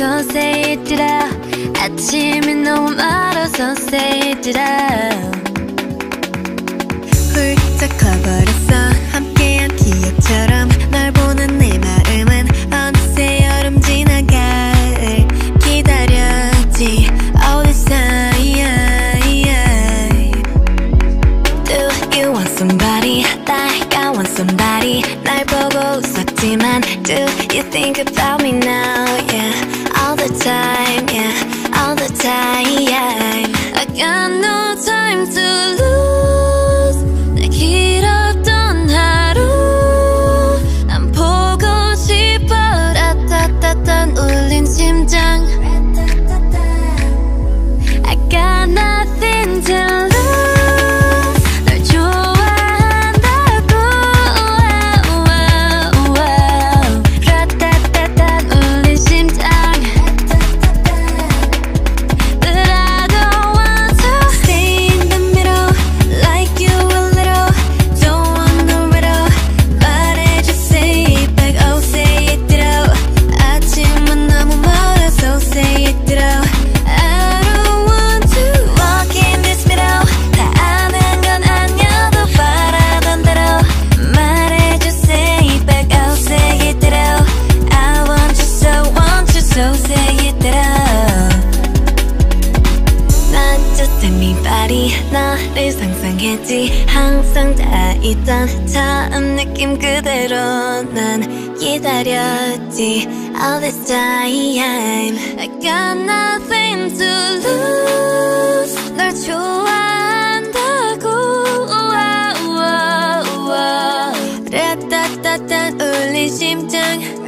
바꿔 say it out 아침이 너무 멀어서 say it out 훌쩍 커버렸어. 건발이 날 보고 웃었지만 Do you think about me now? Yeah, all the time, yeah, all the time I got no time to lose. 난 just 너를 상상했지. 항상 다 있던 처음 느낌 그대로 난 기다렸지. All this time I got nothing to lose. 널 좋아한다고. 우와 우와 우와. 라따따따 울린 심장.